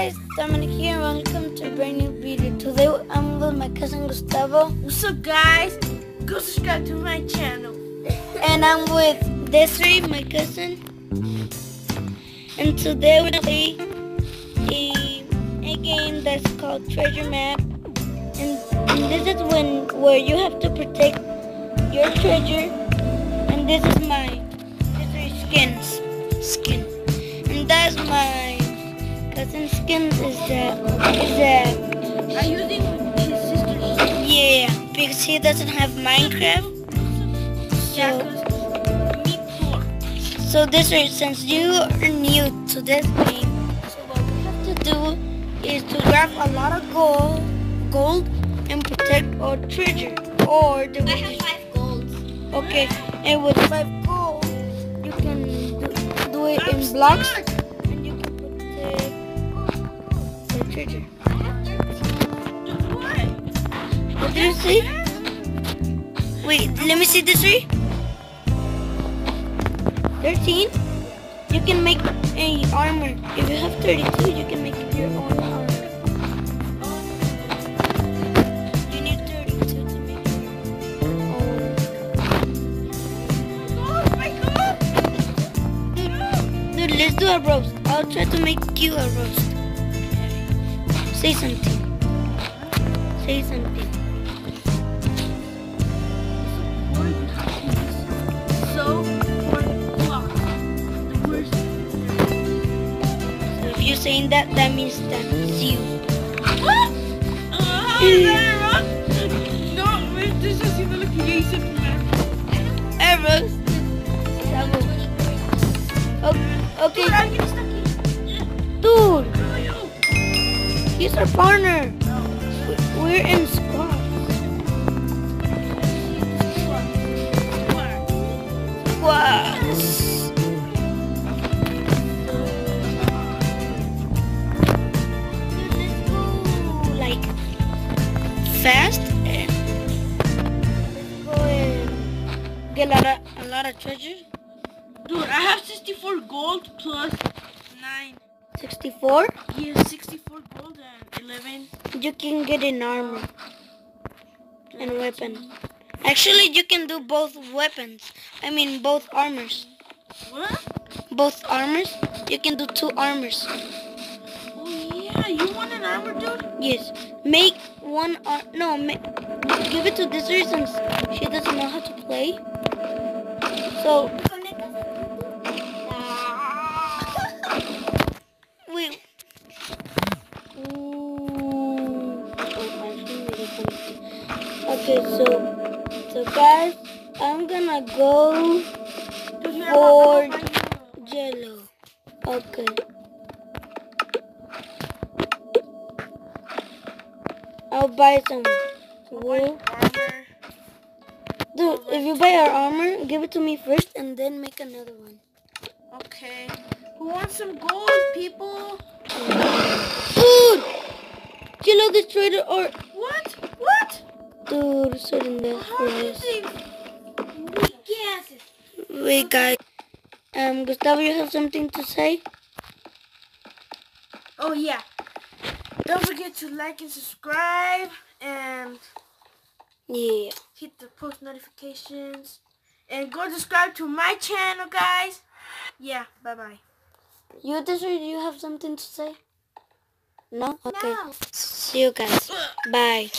guys, Dominic here and welcome to a brand new video. Today I'm with my cousin Gustavo What's up guys? Go subscribe to my channel. and I'm with Desiree, my cousin. And today we're gonna play a, a game that's called Treasure Map. And, and this is when where you have to protect your treasure. And this is my Desiree skins skin. And that's my is is I'm using his sister's yeah because he doesn't have Minecraft. So 'cause me poor. so this is since you are new to this game, so what we have to do is to grab a lot of gold gold and protect our treasure. Or the I have five golds. okay, and with five gold you can do, do it I'm in blocks stuck. The treasure. I have 13. Dude, what? Did you see? Wait, let me see this three. 13? You can make a armor. If you have 32, you can make your own armor. You need 32 to make your own. Oh my god! Dude, let's do a roast. I'll try to make you a roast. Say something. Say something. So, for block. The worst. So if you're saying that, that means that's you. What? Uh, that? No, this is even looking simple man. A roast. Okay, He's our partner. We're in squad. Squads. Like fast and go and get a lot of, a lot of treasure. Dude, I have 64 gold plus 9. 64. Yeah, 64 gold and 11. You can get an armor uh, and weapon. Actually, you can do both weapons. I mean, both armors. What? Both armors. You can do two armors. Oh yeah, you want an armor, dude? Yes. Make one No, ma- give it to this since she doesn't know how to play. So, guys, I'm gonna go For-. Jello. Okay. I'll buy some wool. Dude, if you buy our armor, give it to me first and then make another one. Okay. Who wants some gold, people? Dude! Jello destroyed our... What? What? Dude, sudden death for us. Wait, guys. Um, Gustavo, you have something to say? Oh yeah. Don't forget to like and subscribe and Yeah. hit the post notifications. And go subscribe to my channel, guys. Yeah, bye bye. You, Desiree, do you have something to say? No? Okay. No. See you guys. Bye.